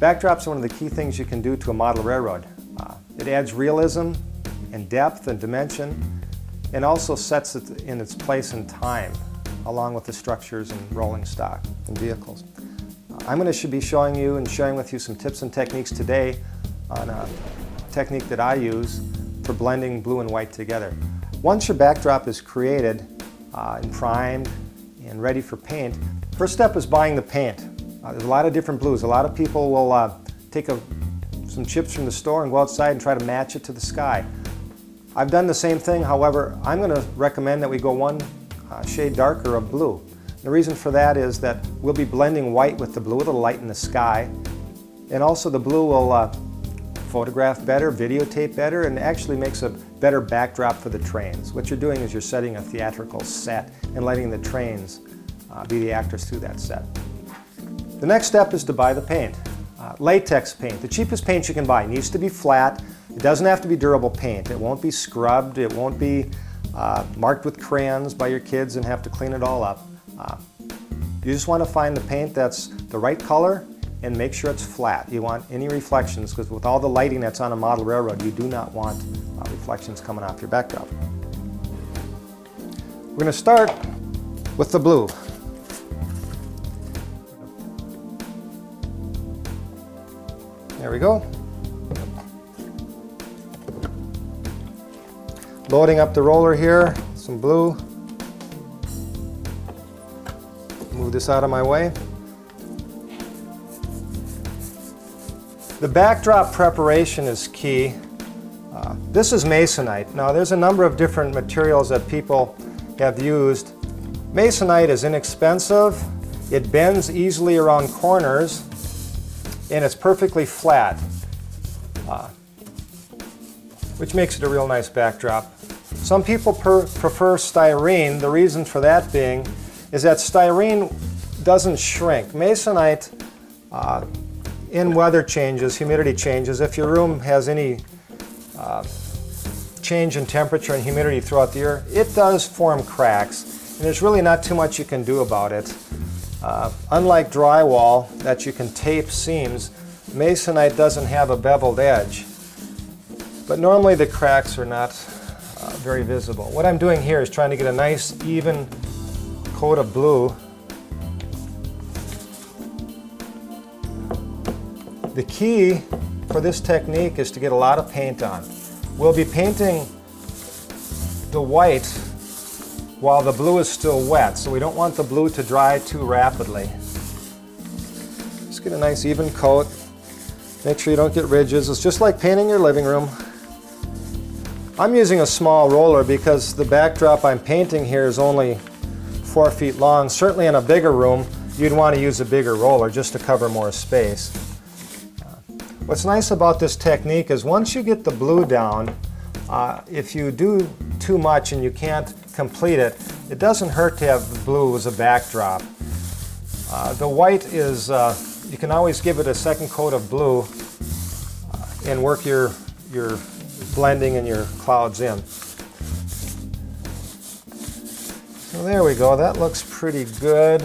Backdrops are one of the key things you can do to a model railroad. Uh, it adds realism and depth and dimension and also sets it in its place in time along with the structures and rolling stock and vehicles. Uh, I'm going to be showing you and sharing with you some tips and techniques today on a technique that I use for blending blue and white together. Once your backdrop is created uh, and primed and ready for paint, first step is buying the paint. Uh, there's a lot of different blues. A lot of people will uh, take a, some chips from the store and go outside and try to match it to the sky. I've done the same thing, however, I'm going to recommend that we go one uh, shade darker of blue. The reason for that is that we'll be blending white with the blue, it'll lighten the sky, and also the blue will uh, photograph better, videotape better, and actually makes a better backdrop for the trains. What you're doing is you're setting a theatrical set and letting the trains uh, be the actors through that set. The next step is to buy the paint. Uh, latex paint, the cheapest paint you can buy, needs to be flat. It doesn't have to be durable paint. It won't be scrubbed. It won't be uh, marked with crayons by your kids and have to clean it all up. Uh, you just want to find the paint that's the right color and make sure it's flat. You want any reflections because with all the lighting that's on a model railroad, you do not want uh, reflections coming off your backdrop. We're going to start with the blue. There we go. Loading up the roller here, some blue. Move this out of my way. The backdrop preparation is key. Uh, this is masonite. Now there's a number of different materials that people have used. Masonite is inexpensive, it bends easily around corners, and it's perfectly flat, uh, which makes it a real nice backdrop. Some people prefer styrene. The reason for that being is that styrene doesn't shrink. Masonite, uh, in weather changes, humidity changes, if your room has any uh, change in temperature and humidity throughout the year, it does form cracks, and there's really not too much you can do about it. Uh, unlike drywall that you can tape seams, masonite doesn't have a beveled edge. But normally the cracks are not uh, very visible. What I'm doing here is trying to get a nice even coat of blue. The key for this technique is to get a lot of paint on. We'll be painting the white while the blue is still wet, so we don't want the blue to dry too rapidly. Just get a nice even coat. Make sure you don't get ridges. It's just like painting your living room. I'm using a small roller because the backdrop I'm painting here is only four feet long. Certainly in a bigger room, you'd want to use a bigger roller just to cover more space. What's nice about this technique is once you get the blue down, uh, if you do too much and you can't complete it, it doesn't hurt to have blue as a backdrop. Uh, the white is, uh, you can always give it a second coat of blue uh, and work your, your blending and your clouds in. So there we go, that looks pretty good.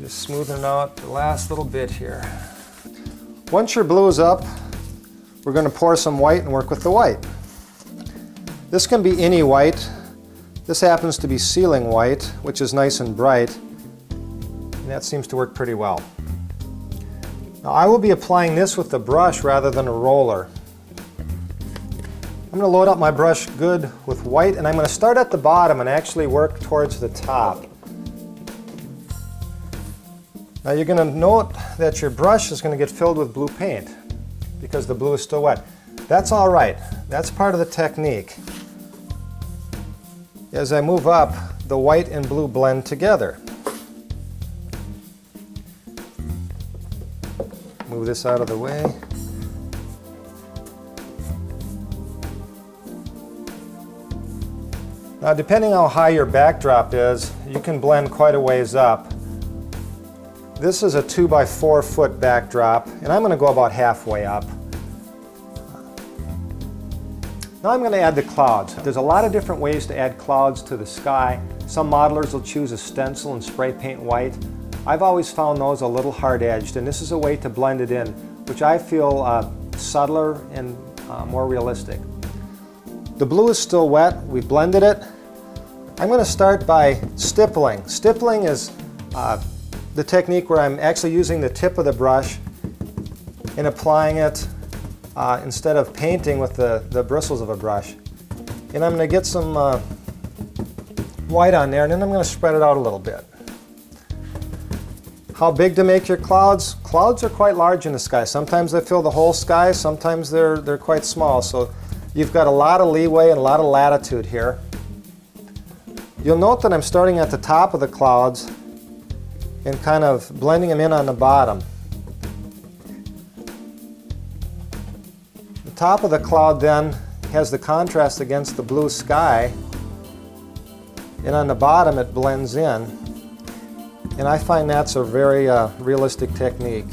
Just smoothing out the last little bit here. Once your blue is up, we're going to pour some white and work with the white. This can be any white. This happens to be ceiling white, which is nice and bright. And that seems to work pretty well. Now I will be applying this with a brush rather than a roller. I'm going to load up my brush good with white and I'm going to start at the bottom and actually work towards the top. Now you're going to note that your brush is going to get filled with blue paint because the blue is still wet. That's all right. That's part of the technique. As I move up, the white and blue blend together. Move this out of the way. Now depending how high your backdrop is, you can blend quite a ways up. This is a 2 by 4 foot backdrop, and I'm going to go about halfway up. Now I'm going to add the clouds. There's a lot of different ways to add clouds to the sky. Some modelers will choose a stencil and spray paint white. I've always found those a little hard-edged, and this is a way to blend it in, which I feel uh, subtler and uh, more realistic. The blue is still wet. We've blended it. I'm going to start by stippling. Stippling is uh, the technique where I'm actually using the tip of the brush and applying it uh, instead of painting with the, the bristles of a brush. And I'm going to get some uh, white on there and then I'm going to spread it out a little bit. How big to make your clouds? Clouds are quite large in the sky. Sometimes they fill the whole sky, sometimes they're, they're quite small. So you've got a lot of leeway and a lot of latitude here. You'll note that I'm starting at the top of the clouds and kind of blending them in on the bottom. Top of the cloud then has the contrast against the blue sky and on the bottom it blends in and I find that's a very uh, realistic technique.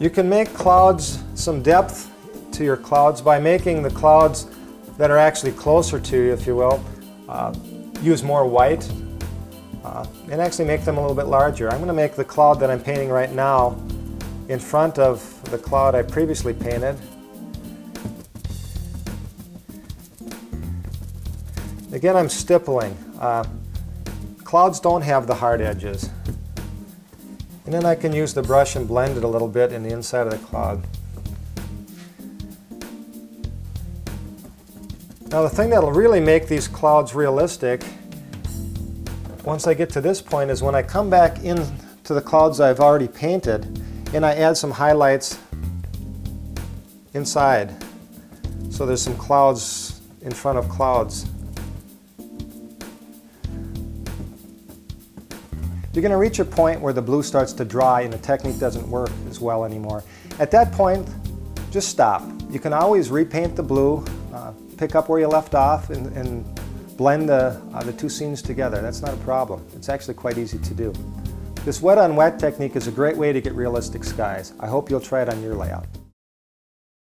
You can make clouds some depth to your clouds by making the clouds that are actually closer to you, if you will. Uh, use more white uh, and actually make them a little bit larger. I'm going to make the cloud that I'm painting right now in front of the cloud I previously painted. Again, I'm stippling. Uh, clouds don't have the hard edges. And then I can use the brush and blend it a little bit in the inside of the cloud. Now the thing that'll really make these clouds realistic, once I get to this point, is when I come back into the clouds I've already painted and I add some highlights inside. So there's some clouds in front of clouds. You're going to reach a point where the blue starts to dry and the technique doesn't work as well anymore. At that point, just stop. You can always repaint the blue, uh, pick up where you left off and, and blend the, uh, the two scenes together. That's not a problem. It's actually quite easy to do. This wet on wet technique is a great way to get realistic skies. I hope you'll try it on your layout.